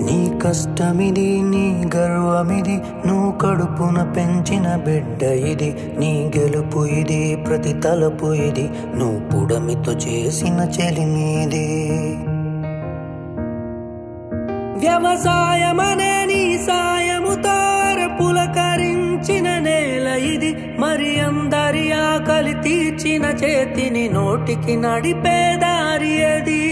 నీ కష్టమిది నీ గర్వమిది నువ్వు కడుపున పెంచిన బిడ్డ ఇది. నీ గెలుపు ఇది ప్రతి తలపు ఇది. నువ్వు పుడమితో చేసిన చెలినీది వ్యవసాయమనే నీ సాయముతో పులకరించిన నేల ఇది. మరి అందరి ఆకలి తీర్చిన చేతిని నోటికి నడిపే దారి అది